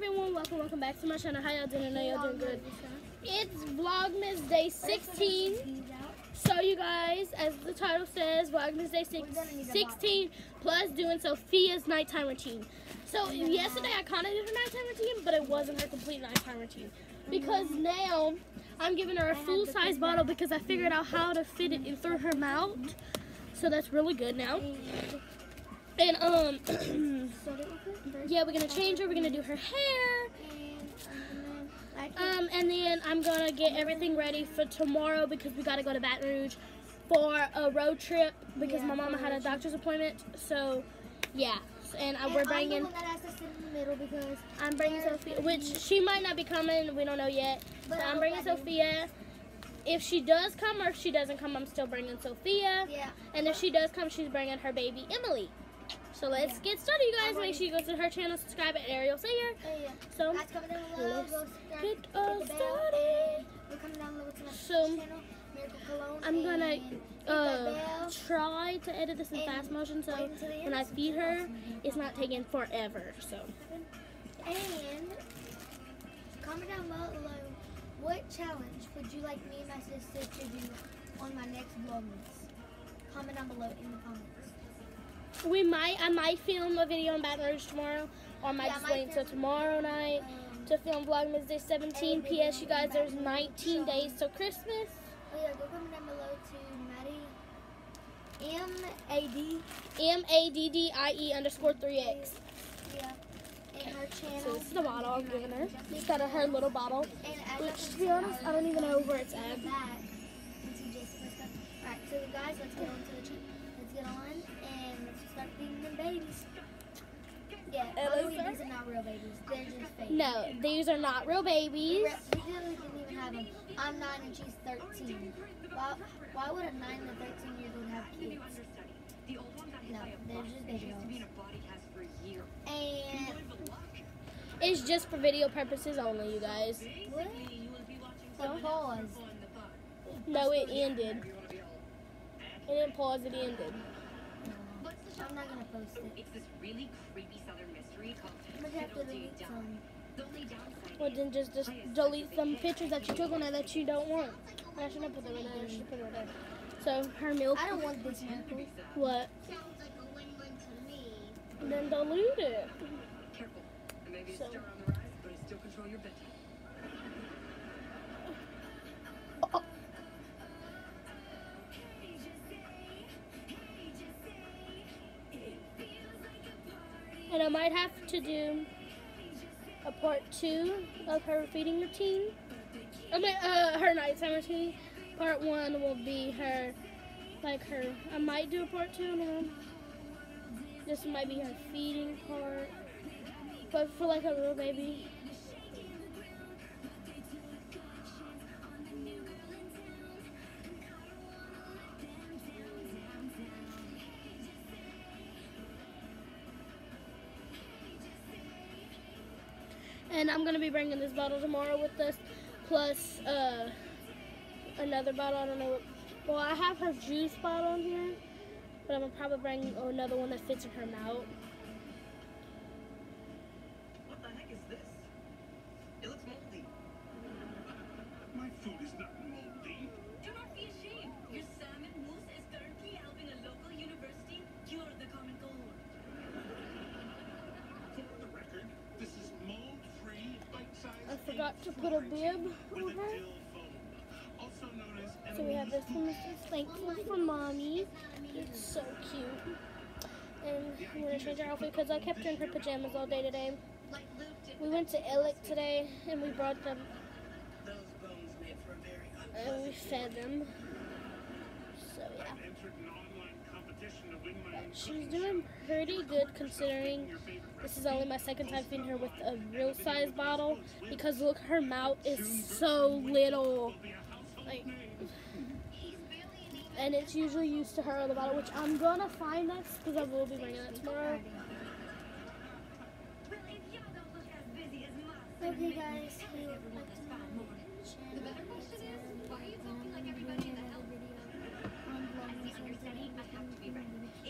everyone, welcome, welcome back to my channel. How y'all doing? I know y'all doing good. It's Vlogmas Day 16. So you guys, as the title says, Vlogmas Day 16 plus doing Sophia's nighttime routine. So yesterday I kind of did her nighttime routine, but it wasn't her complete nighttime routine. Because now I'm giving her a full size bottle because I figured out how to fit it in through her mouth. So that's really good now. And um yeah, we're gonna change her, we're gonna do her hair. Um, and then I'm gonna get everything ready for tomorrow because we gotta go to Baton Rouge for a road trip because my mama had a doctor's appointment. So, yeah, and uh, we're bringing. I'm bringing Sophia, which she might not be coming. We don't know yet. But I'm bringing Sophia. If she does come or if she doesn't come, I'm still bringing Sophia. Yeah. And if she does come, she's bringing her baby Emily. So let's get started, you guys. Make sure you go to her channel, subscribe at Ariel. So comment down below. let's get us started. We're coming down below to my So, channel, I'm gonna and hit that uh, try to edit this in fast motion so wait until the when I feed her, it's not taking forever. So And comment down below what challenge would you like me and my sister to do on my next Vlogmas? Comment down below in the comments. We might, I might film a video on Baton Rouge tomorrow, or I might Yeah, just wait until tomorrow night Um, to film Vlogmas Day 17. P.S. You guys, there's 19 days till Christmas. oh yeah, go comment down below to Maddie M A D M A D D I E underscore 3X. yeah, and her channel. So this is the bottle I'm giving her. Instead of her little bottle. And Which, to be honest, I don't even know where it's at. Back into Jessica's stuff. Alright, so guys, let's get on to babies. Yeah, And by the way, let's these are not real babies. They're just fake. No, these are not real babies. We literally didn't even have them. I'm nine and she's 13. Why, why would a nine and a 13 year old have kids? No, they're just baby dolls. And It's just for video purposes only, you guys. what? So pause. No, it ended. It didn't pause, it ended. I'm not gonna post it. It's this really creepy southern mystery called I'm gonna have to Fiddle Dee delete some. The Well, then just, just delete some pictures that you took on there that you don't want. I shouldn't put them in there. I should put it right there. So, her milk. I don't want this miracle. What? Sounds like a win-win to me. Then delete it. careful. And maybe it's So- stir on the rise, but it still control your bedtime. I might have to do a part two of her feeding routine. I mean, uh, her nighttime routine. Part one will be her, like her. I might do a part two. This might be her feeding part, but for like a little baby. And I'm gonna be bringing this bottle tomorrow with us, plus uh, another bottle. I don't know. What, well, I have her juice bottle in here, but I'm gonna probably bring another one that fits in her mouth. What the heck is this? It looks moldy. My food is not to put a bib as So we have this one. This is thankful for mommy. It's so cute. And I'm gonna change her outfit because I kept her in her pajamas all day today. We went to Illick today and we brought them and we fed them. She's doing pretty good considering this is only my second time feeding her with a real size bottle because look her mouth is so little Will be a household like and it's usually used to her on the bottle which I'm gonna find that because I will be bringing that tomorrow. Well, if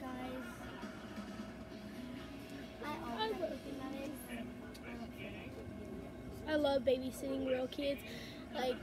Guys, I always think that is. I don't feel like I love babysitting real kids. Like,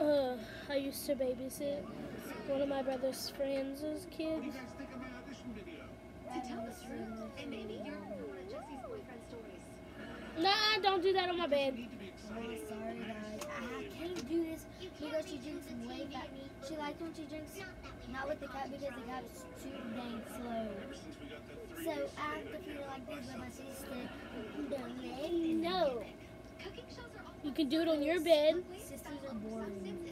uh, I used to babysit one of my brother's friends' What kids. you guys think of my audition video? To tell the truth, and maybe you're one of Jesse's boyfriend stories. Nah, don't do that on my bed. Need to be I'm sorry, guys. I can't do this because she drinks way fast. She likes when she drinks, not with the cat because the cat's too dang slow. Ever since we got that three So I have to feel like this with my sister. No. Cooking shows are all You can do it on your bed. Sisters are boring.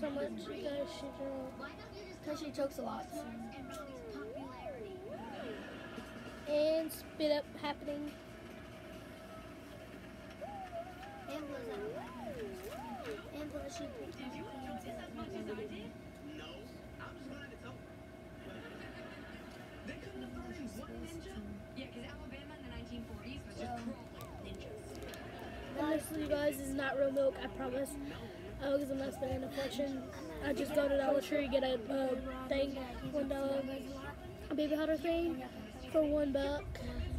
So much that she Because she chokes a lot. So. and spit up happening. And plus, I- and plus she picked me You this as much as I did? No, I'm just glad it's over. They couldn't have thrown in one ninja. Yeah, because Alabama in the 1940s was just crawling ninjas. Honestly, guys, this is not real milk, I promise. Oh, because I'm not spending a fortune. I just go to Dollar Tree, get a uh, thing, one dollar, a baby powder thing for one buck,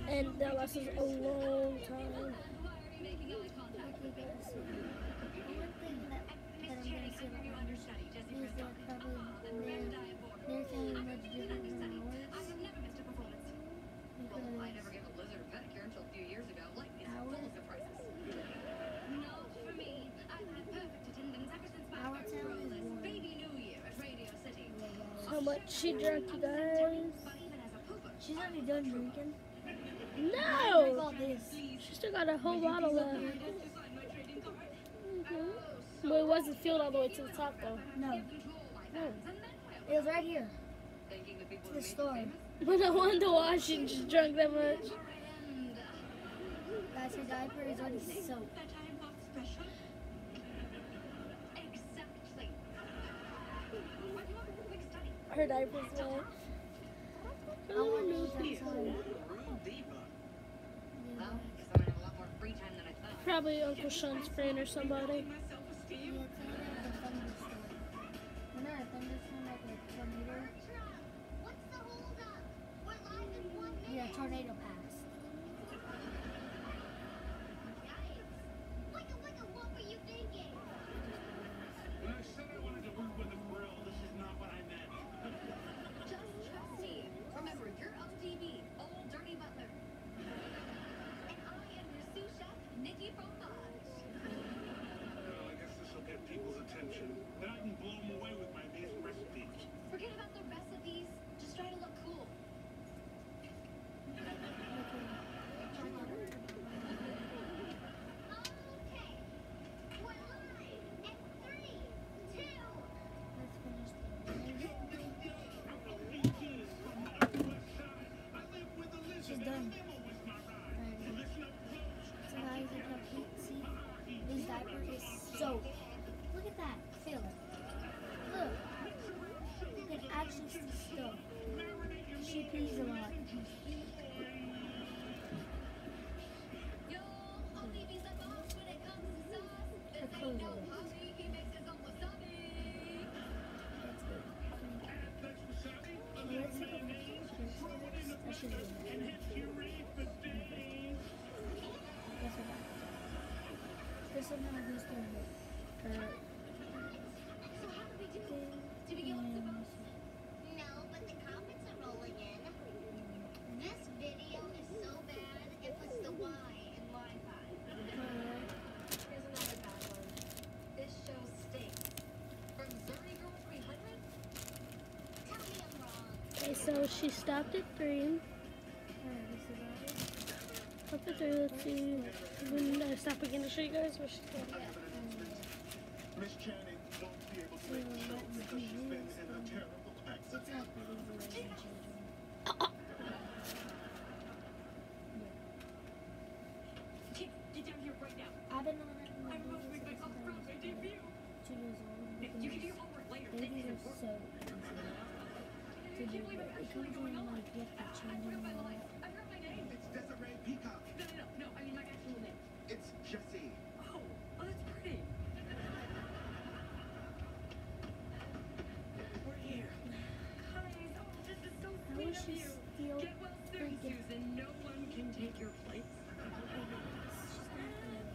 and that lasts us a long time. Why are you making eye contact? Okay, guys, so one thing that, that I'm Miss gonna Channing, say I'm your about understudy, Jesse is that Christoph. probably the they're, grand diabolical. they're telling I'm much your different than understudy. I ours have never missed a performance. Well, I never gave a lizard a pedicure until a few years ago. Life How much she drank, you guys? But even as a pooper, she's already done drinking. No! She still got a whole bottle left. you sign my trading card. Mhm. Well, it wasn't filled all the way to the top, though. No, Control my fans, and it was right here. the To the who made me store. But I wanted to wash and just drank that much. Guys, her diaper is already soaked. Her diaper's wet. I want to use that song. Rude diva. Well, guess I'm gonna have a lot more free time than I thought. Probably Uncle Sean's friend or somebody. Yeah, it's attention. Then I can blow them away with my amazing recipes. Forget about the recipes. Just try to look cool. Okay. Comes to sauce. This Her ain't no so she stopped at three. Stop at three. Let's see. When I stop again to show you guys where she's going. She you. Get Susan. No one can take your place.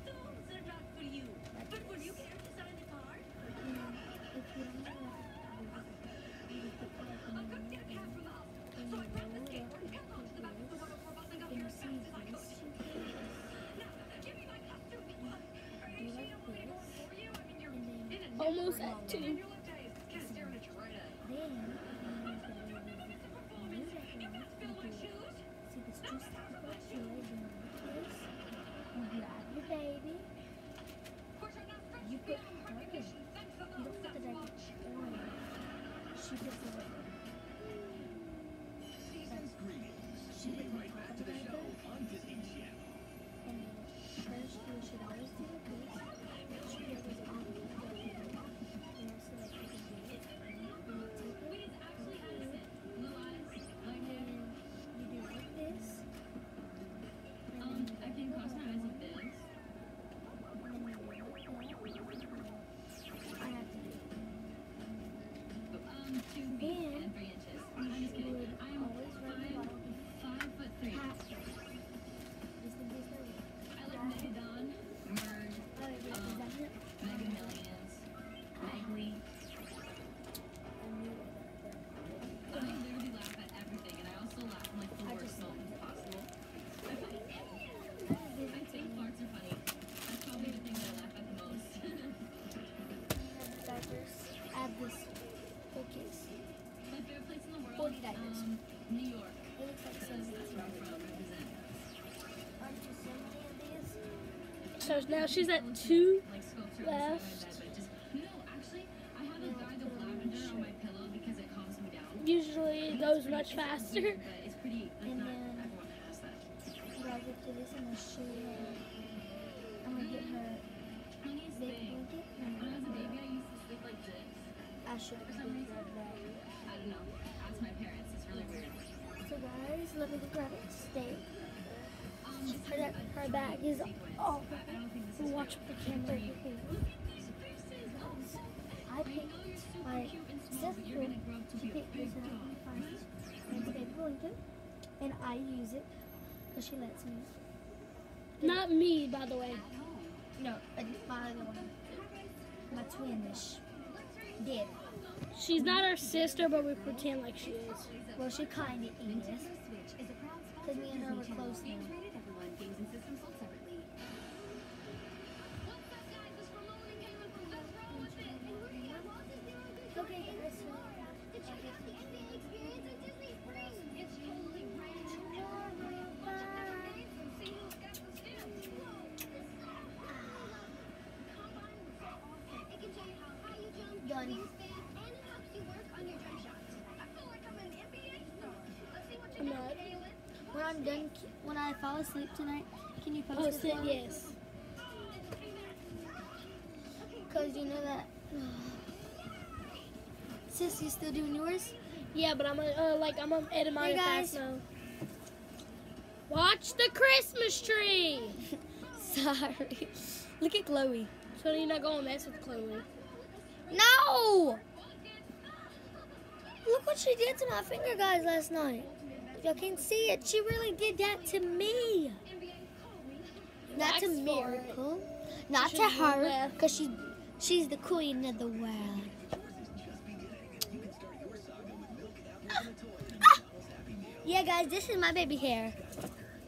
Those are not for you. But would you care to sign the card? If you and then get a cab from. So I grabbed the skateboard, to the back of the 104 bus and got here as fast as I could. I Almost at two. See this two steps right here, you. You grab your baby. You put her in. You the don't put the diaper on. She puts it over. Season's greetings. She be right back to the the show on Disney Channel. And first you should always do. Pillow because it calms me down. Usually goes much faster. Weird, but it's pretty. Like And then- everyone has that. To this. I'm gonna show you. I'm gonna get her Funniest blanket. When I was a baby, I used to sleep like this. I should have been grab that. I don't know. Ask my parents. It's really weird. So guys, let me go grab a steak. Her, her bag is all I, I don't think this is Watch the camera. Oh, I picked know you're super my cute and small, but you're sister. gonna grow up to She be a picked big this and. I find it. And Lincoln. And I use it because she lets me. Not me, by the way. No, my other one. My twinish. Did. She's not our sister, but we pretend like she is. Well, she kind of is. Because me and her were close now. I'm done, when I fall asleep tonight, can you post Post it? it, yes. Because you know that. Sis, you still doing yours? Yeah, but I'm uh, like I'm gonna edit mine Hey, fast now. Watch the Christmas tree. Sorry. Look at Chloe. So you're not gonna mess with Chloe. No! Look what she did to my finger, guys, last night. Y'all can see it. She really did that to me. Not to. Miracle. Not to her, because she, she's the queen of the world. Yours is just beginning. You can start your saga with milk, apples, and a toy in McDonald's Happy Meal. Yeah, guys, this is my baby hair.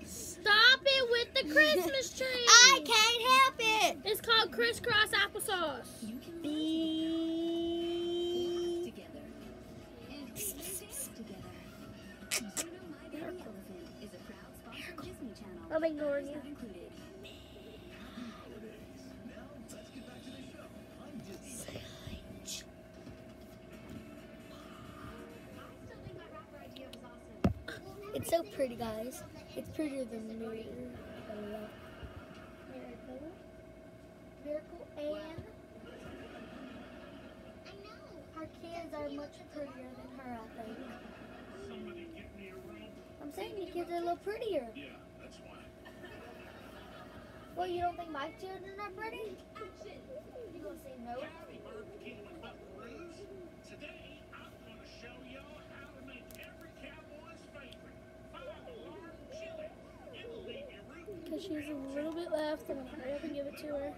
Stop it with the Christmas tree. I can't help it. It's called crisscross applesauce. It's so pretty, guys. It's prettier than the New Year. Miracle. Miracle and I know. her kids are much prettier than her, I think. Somebody get me a rope. I'm saying your kids are a little prettier. Well, you don't think my children are pretty? You gonna say no? Gonna. Because she's a little bit left, and I'm to hurry up and give it to her.